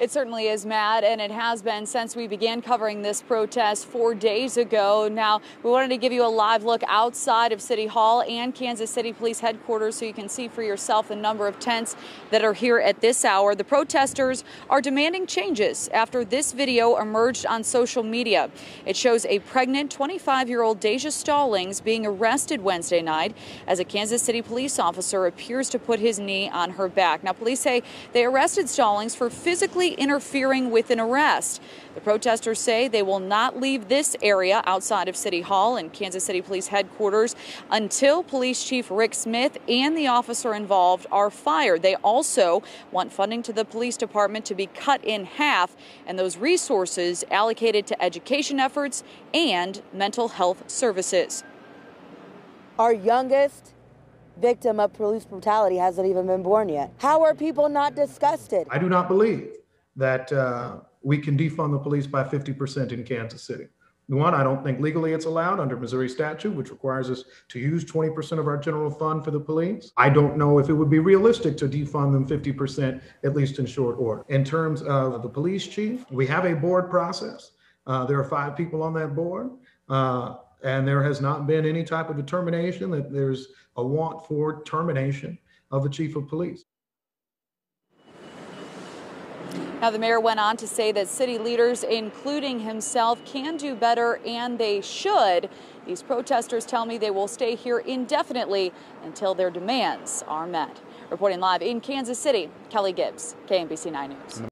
It certainly is, Matt, and it has been since we began covering this protest four days ago. Now, we wanted to give you a live look outside of City Hall and Kansas City Police Headquarters so you can see for yourself the number of tents that are here at this hour. The protesters are demanding changes after this video emerged on social media. It shows a pregnant 25 year old Deja Stallings being arrested Wednesday night as a Kansas City police officer appears to put his knee on her back. Now, police say they arrested Stallings for physically interfering with an arrest. The protesters say they will not leave this area outside of City Hall and Kansas City Police headquarters until Police Chief Rick Smith and the officer involved are fired. They also want funding to the police department to be cut in half and those resources allocated to education efforts and mental health services. Our youngest victim of police brutality hasn't even been born yet. How are people not disgusted? I do not believe that uh, we can defund the police by 50% in Kansas City. One, I don't think legally it's allowed under Missouri statute, which requires us to use 20% of our general fund for the police. I don't know if it would be realistic to defund them 50%, at least in short order. In terms of the police chief, we have a board process. Uh, there are five people on that board. Uh, and there has not been any type of determination that there's a want for termination of the chief of police. Now, the mayor went on to say that city leaders, including himself, can do better and they should. These protesters tell me they will stay here indefinitely until their demands are met. Reporting live in Kansas City, Kelly Gibbs, KMBC 9 News.